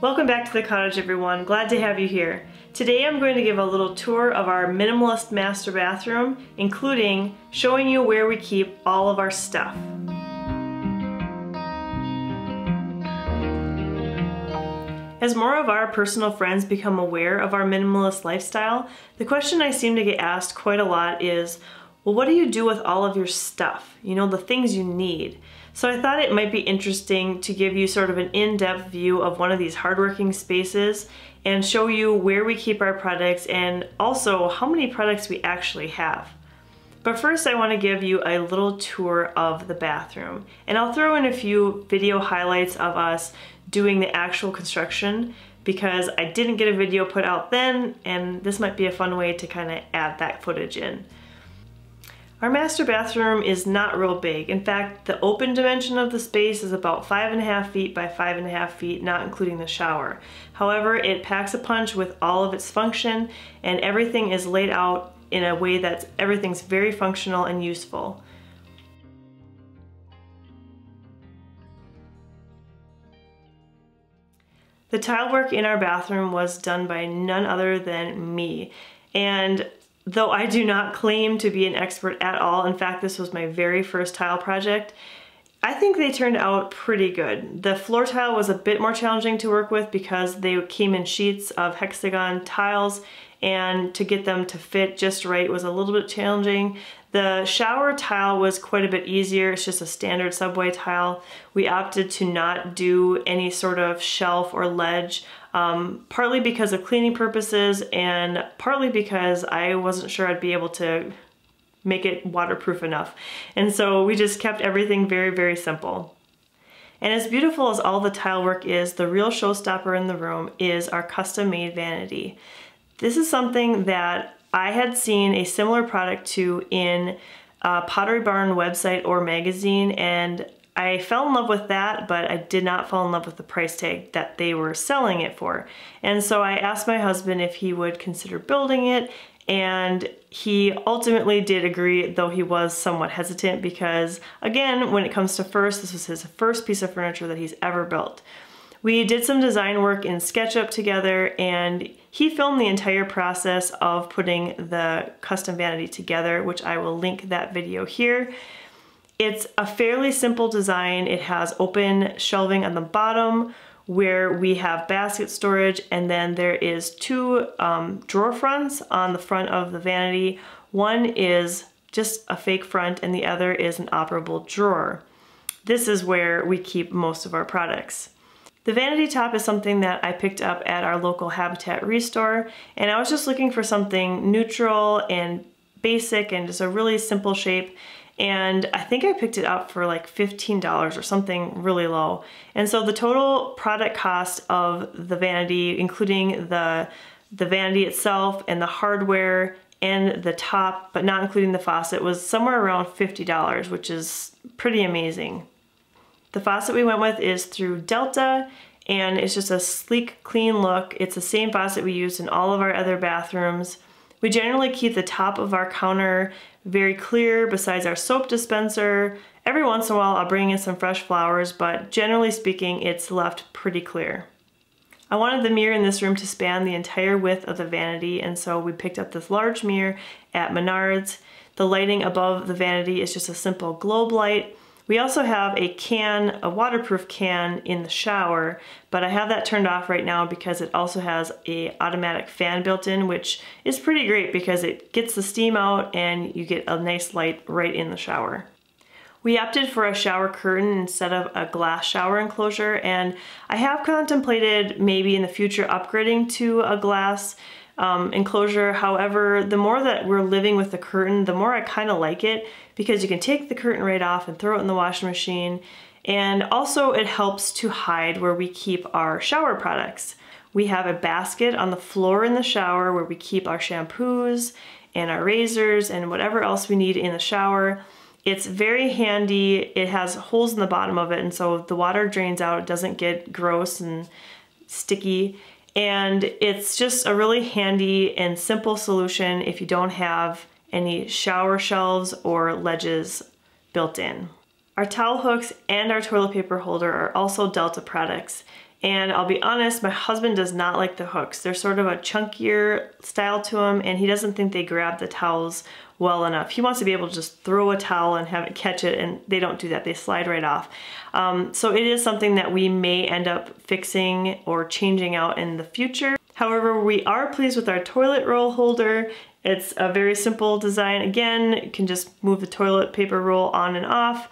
Welcome back to the cottage everyone, glad to have you here. Today I'm going to give a little tour of our minimalist master bathroom, including showing you where we keep all of our stuff. As more of our personal friends become aware of our minimalist lifestyle, the question I seem to get asked quite a lot is, well, what do you do with all of your stuff? You know, the things you need. So I thought it might be interesting to give you sort of an in-depth view of one of these hardworking spaces and show you where we keep our products and also how many products we actually have. But first I want to give you a little tour of the bathroom and I'll throw in a few video highlights of us doing the actual construction because I didn't get a video put out then and this might be a fun way to kind of add that footage in. Our master bathroom is not real big. In fact, the open dimension of the space is about five and a half feet by five and a half feet, not including the shower. However, it packs a punch with all of its function and everything is laid out in a way that everything's very functional and useful. The tile work in our bathroom was done by none other than me. And Though I do not claim to be an expert at all, in fact this was my very first tile project, I think they turned out pretty good. The floor tile was a bit more challenging to work with because they came in sheets of hexagon tiles and to get them to fit just right was a little bit challenging. The shower tile was quite a bit easier. It's just a standard subway tile. We opted to not do any sort of shelf or ledge, um, partly because of cleaning purposes and partly because I wasn't sure I'd be able to make it waterproof enough. And so we just kept everything very, very simple. And as beautiful as all the tile work is, the real showstopper in the room is our custom made vanity. This is something that I had seen a similar product to in a Pottery Barn website or magazine and I fell in love with that, but I did not fall in love with the price tag that they were selling it for. And so I asked my husband if he would consider building it and he ultimately did agree, though he was somewhat hesitant because, again, when it comes to first, this was his first piece of furniture that he's ever built. We did some design work in SketchUp together and he filmed the entire process of putting the custom vanity together, which I will link that video here. It's a fairly simple design. It has open shelving on the bottom where we have basket storage and then there is two um, drawer fronts on the front of the vanity. One is just a fake front and the other is an operable drawer. This is where we keep most of our products. The vanity top is something that I picked up at our local Habitat Restore and I was just looking for something neutral and basic and just a really simple shape and I think I picked it up for like $15 or something really low. And so the total product cost of the vanity, including the, the vanity itself and the hardware and the top, but not including the faucet, was somewhere around $50, which is pretty amazing. The faucet we went with is through Delta and it's just a sleek, clean look. It's the same faucet we used in all of our other bathrooms. We generally keep the top of our counter very clear besides our soap dispenser. Every once in a while I'll bring in some fresh flowers, but generally speaking, it's left pretty clear. I wanted the mirror in this room to span the entire width of the vanity, and so we picked up this large mirror at Menards. The lighting above the vanity is just a simple globe light, we also have a can, a waterproof can in the shower, but I have that turned off right now because it also has a automatic fan built in, which is pretty great because it gets the steam out and you get a nice light right in the shower. We opted for a shower curtain instead of a glass shower enclosure and I have contemplated maybe in the future upgrading to a glass um, enclosure. However, the more that we're living with the curtain, the more I kind of like it because you can take the curtain right off and throw it in the washing machine. And also it helps to hide where we keep our shower products. We have a basket on the floor in the shower where we keep our shampoos and our razors and whatever else we need in the shower. It's very handy. It has holes in the bottom of it and so the water drains out. It doesn't get gross and sticky. And it's just a really handy and simple solution if you don't have any shower shelves or ledges built in. Our towel hooks and our toilet paper holder are also Delta products. And I'll be honest, my husband does not like the hooks. They're sort of a chunkier style to him and he doesn't think they grab the towels well enough. He wants to be able to just throw a towel and have it catch it and they don't do that. They slide right off. Um, so it is something that we may end up fixing or changing out in the future. However, we are pleased with our toilet roll holder. It's a very simple design. Again, you can just move the toilet paper roll on and off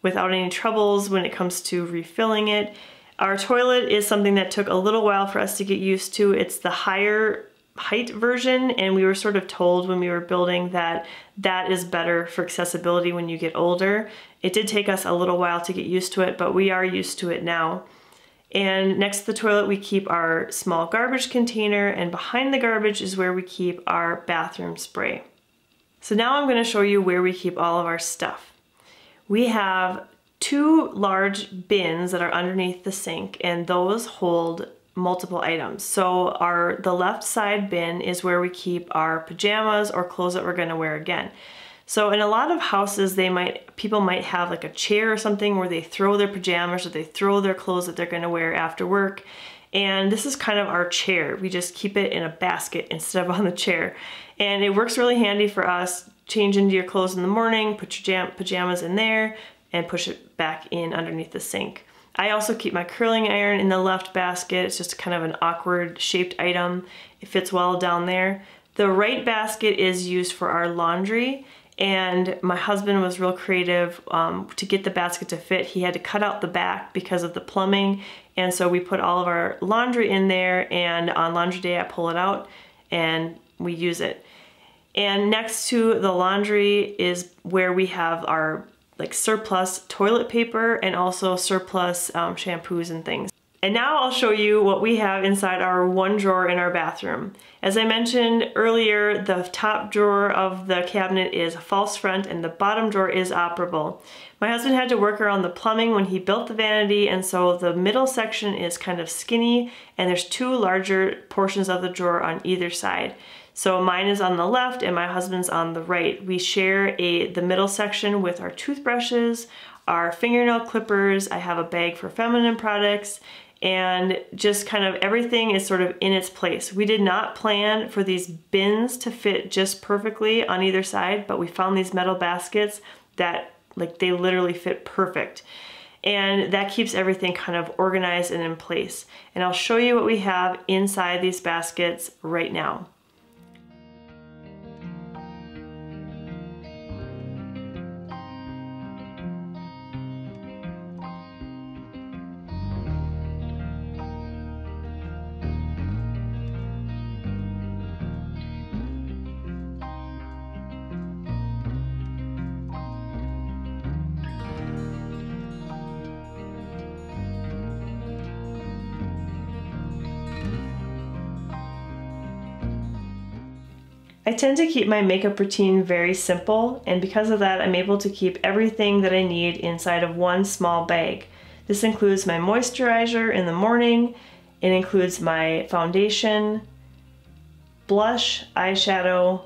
without any troubles when it comes to refilling it. Our toilet is something that took a little while for us to get used to. It's the higher height version and we were sort of told when we were building that that is better for accessibility when you get older. It did take us a little while to get used to it, but we are used to it now. And next to the toilet, we keep our small garbage container and behind the garbage is where we keep our bathroom spray. So now I'm gonna show you where we keep all of our stuff. We have two large bins that are underneath the sink and those hold multiple items. So our the left side bin is where we keep our pajamas or clothes that we're gonna wear again. So in a lot of houses, they might people might have like a chair or something where they throw their pajamas or they throw their clothes that they're gonna wear after work. And this is kind of our chair. We just keep it in a basket instead of on the chair. And it works really handy for us. Change into your clothes in the morning, put your pajamas in there, and push it back in underneath the sink. I also keep my curling iron in the left basket. It's just kind of an awkward shaped item. It fits well down there. The right basket is used for our laundry and my husband was real creative um, to get the basket to fit. He had to cut out the back because of the plumbing, and so we put all of our laundry in there, and on laundry day I pull it out and we use it. And next to the laundry is where we have our like surplus toilet paper and also surplus um, shampoos and things. And now I'll show you what we have inside our one drawer in our bathroom. As I mentioned earlier, the top drawer of the cabinet is a false front and the bottom drawer is operable. My husband had to work around the plumbing when he built the vanity and so the middle section is kind of skinny and there's two larger portions of the drawer on either side. So mine is on the left and my husband's on the right. We share a the middle section with our toothbrushes, our fingernail clippers, I have a bag for feminine products, and just kind of everything is sort of in its place. We did not plan for these bins to fit just perfectly on either side, but we found these metal baskets that like they literally fit perfect. And that keeps everything kind of organized and in place. And I'll show you what we have inside these baskets right now. I tend to keep my makeup routine very simple and because of that I'm able to keep everything that I need inside of one small bag. This includes my moisturizer in the morning, it includes my foundation, blush, eyeshadow,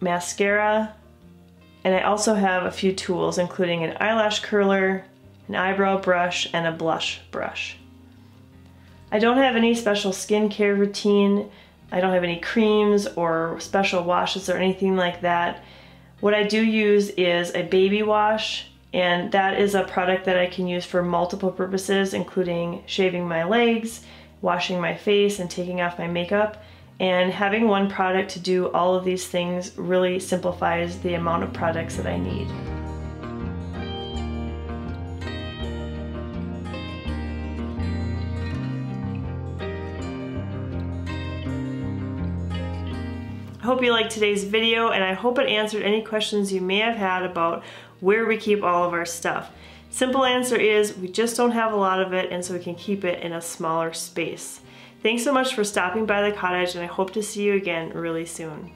mascara, and I also have a few tools including an eyelash curler, an eyebrow brush, and a blush brush. I don't have any special skincare routine I don't have any creams or special washes or anything like that. What I do use is a baby wash and that is a product that I can use for multiple purposes including shaving my legs, washing my face, and taking off my makeup. And having one product to do all of these things really simplifies the amount of products that I need. Hope you liked today's video and I hope it answered any questions you may have had about where we keep all of our stuff. Simple answer is we just don't have a lot of it and so we can keep it in a smaller space. Thanks so much for stopping by the cottage and I hope to see you again really soon.